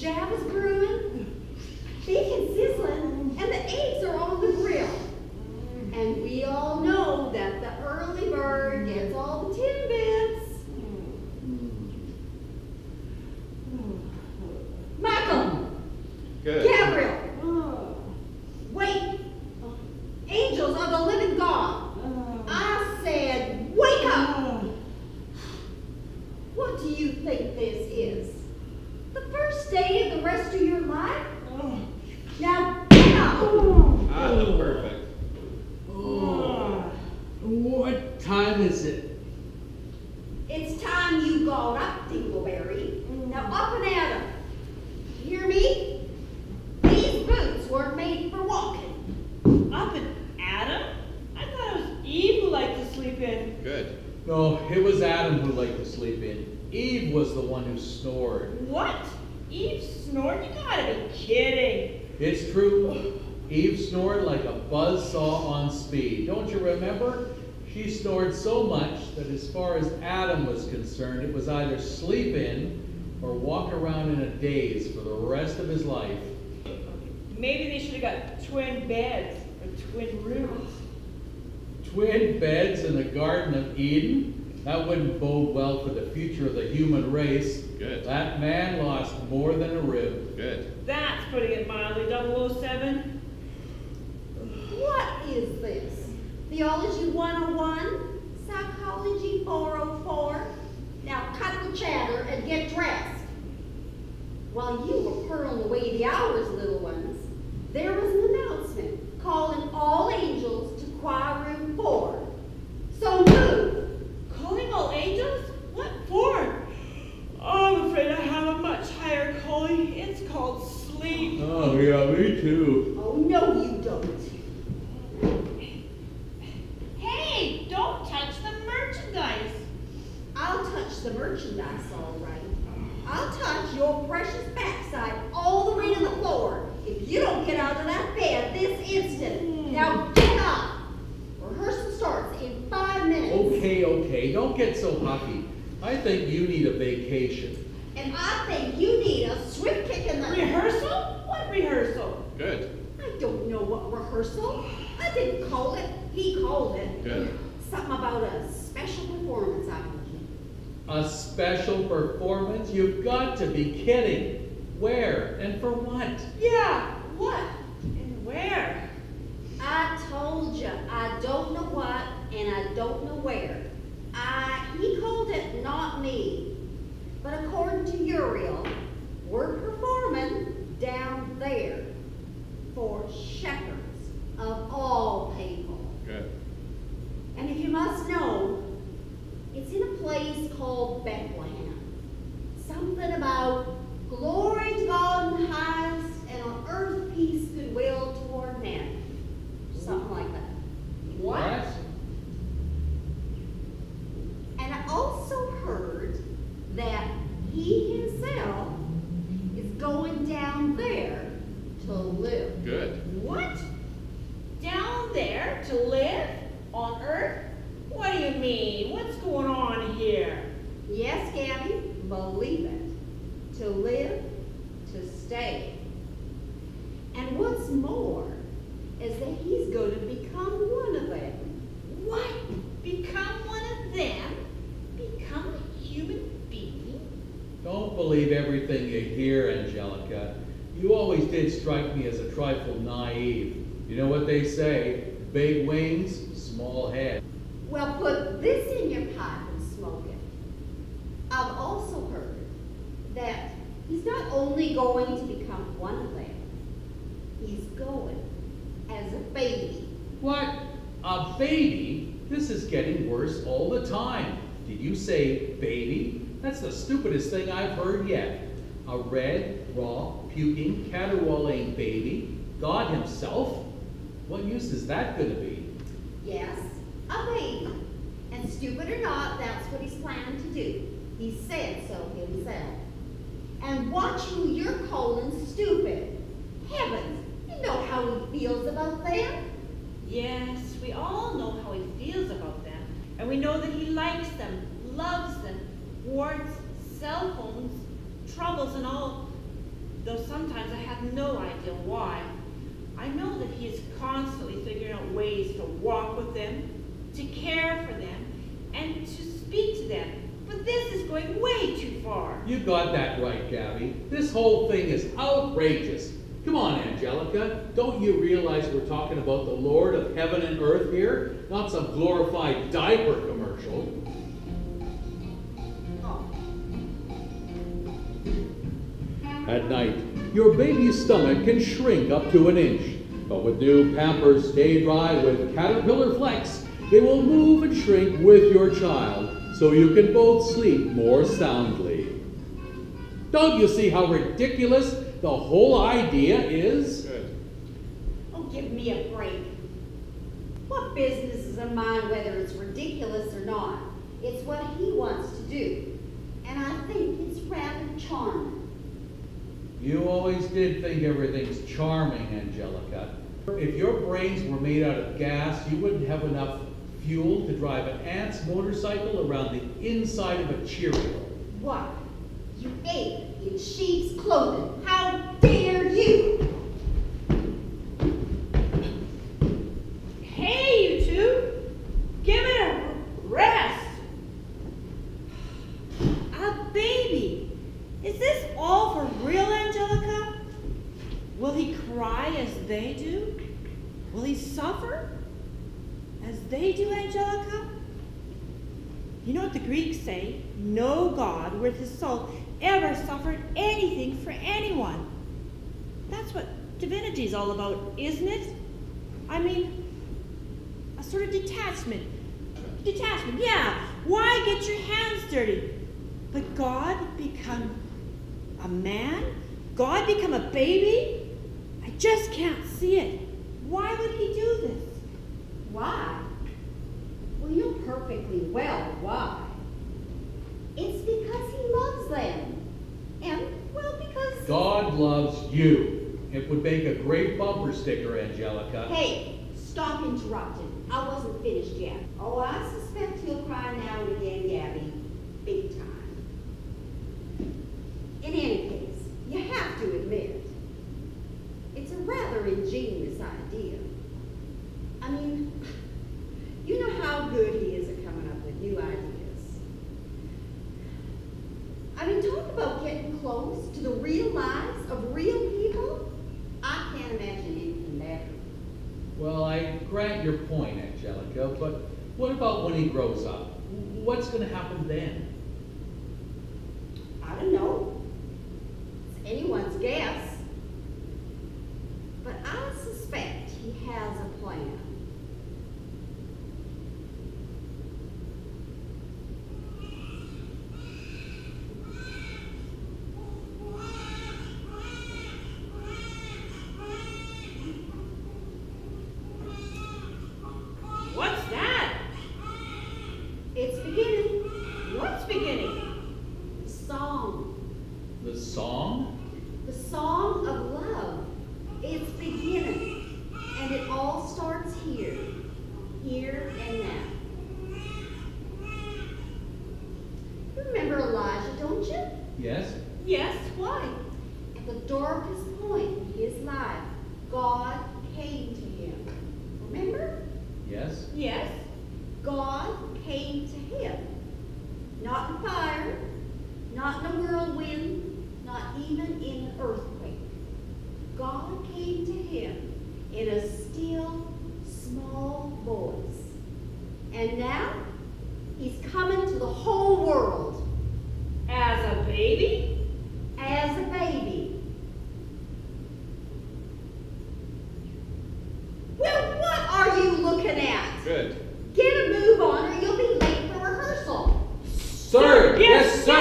jam is brewing, bacon's sizzling, and the eggs are on the grill. And we all know that the early bird gets all the tidbits. Michael, Good. Gabriel, wait. Angels of the living God. I said, wake up. What do you think this is? The first day of the rest of your life? uh, Now get up. Ah, that's perfect. uh. What time is it? It's time you got up, Dingleberry. Now up and at 'em. Hear me? These boots weren't made for walking. Up and Adam? I thought it was Eve who liked to sleep in. Good. No, it was Adam who liked to sleep in. Eve was the one who snored. What? Eve snored? You gotta be kidding. It's true. Eve snored like a buzz saw on speed. Don't you remember? She snored so much that as far as Adam was concerned, it was either sleep in or walk around in a daze for the rest of his life. Maybe they should have got twin beds or twin rooms. Twin beds in the Garden of Eden? That wouldn't bode well for the future of the human race. Good. That man lost more than a rib. Good. That's putting it mildly, 007. What is this? Theology 101? Psychology 404? Now cut the chatter and get dressed. While you were purling away the hours, little ones, there was an announcement calling all angels to choir room four. So move! Calling all angels? What for? Oh, I'm afraid I have a much higher calling. It's called sleep. Oh, yeah, me too. Oh, no, you don't. Hey, don't touch the merchandise. I'll touch the merchandise, all right. I'll touch your precious backside all the way to the floor if you don't get out of that bed this instant. Hmm. Now get up. Rehearsal starts in five minutes. Okay, okay, don't get so huffy. I think you need a vacation. And I think you need a swift kick in the Rehearsal? What rehearsal? Good. I don't know what rehearsal. I didn't call it. He called it. Good. Something about a special performance I was A special performance? You've got to be kidding. Where and for what? Yeah, What? and where? I told you, I don't know what and I don't know where. I, he called it, not me. But according to Uriel, we're performing down there for shepherds of all people. Good. And if you must know, it's in a place called Bethlehem. Something about glory to God in the highest and on earth peace, goodwill toward men. Something like that. What? And I also heard that he himself is going down there to live. Good. What? Down there to live? On Earth? What do you mean? What's going on here? Yes, Gabby, believe it. To live, to stay. And what's more is that he's going to become one of them. What? Become one of them? Become a human being? Don't believe everything you hear, Angelica. You always did strike me as a trifle naive. You know what they say? Big wings, small head. Well, put this in your pipe and smoke it. I've also heard that he's not only going to become one of them, he's going as a baby. What? A baby? This is getting worse all the time. Did you say baby? That's the stupidest thing I've heard yet. A red, raw, puking, caterwauling baby? God himself? What use is that going to be? Yes, a baby. And stupid or not, that's what he's planning to do. He said so himself. And watch who you're calling stupid. Heavens, you know how he feels about them. Yes, we all know how he feels about them, and we know that he likes them, loves them, warts, cell phones, troubles, and all. Though sometimes I have no idea why. I know that he is constantly figuring out ways to walk with them, to care for them, and to speak to them. But this is going way too far. You got that right, Gabby. This whole thing is outrageous. Come on, Angelica. Don't you realize we're talking about the Lord of heaven and earth here? Not some glorified diaper commercial. Oh, At night, your baby's stomach can shrink up to an inch. But with new Pampers Stay Dry with Caterpillar Flex, they will move and shrink with your child so you can both sleep more soundly. Don't you see how ridiculous the whole idea is? Good. oh, give me a break. What business is of mine whether it's ridiculous or not? It's what he wants to do. And I think it's rather charming. You always did think everything's charming, Angelica. If your brains were made out of gas, you wouldn't have enough fuel to drive an ant's motorcycle around the inside of a Cheerio. What? You ate in sheep's clothing. How dare you? Hey, you two! Give it a rest! A baby! Is this all for real, Angelica? Will he cry as they do? Will he suffer as they do, Angelica? You know what the Greeks say? Worth his salt ever suffered anything for anyone. That's what divinity is all about, isn't it? I mean, a sort of detachment. Detachment, yeah. Why get your hands dirty? But God become a man? God become a baby? I just can't see it. Why would he do this? Why? Well, you know perfectly well why. It's because he loves them. And, well, because. God loves you. It would make a great bumper sticker, Angelica. Hey, stop interrupting. I wasn't finished yet. Oh, I suspect he'll cry now and again, Gabby. Big time. In any case, you have to admit, it's a rather ingenious idea. I mean, you know how good he is at coming up with new ideas. I mean, talk about getting close to the real lives of real people. I can't imagine anything better. Well, I grant your point, Angelica, but what about when he grows up? What's going to happen then? I don't know. It's anyone's guess. But I suspect he has a plan. What's that? It's beginning. What's beginning? The song. The song? The song of love. It's beginning. And it all starts here. Here and now. You remember Elijah, don't you? Yes? Yes, why? At the darkest point in his life, God came to him. Remember? Yes? Yes. God came to him. Not in fire, not in a whirlwind, not even in an earthquake. God came to him in a still, small voice. And now, he's coming to the whole world As a baby? as a baby. Well, what are you looking at? Good. Get a move on or you'll be late for Sir! Yes, sir!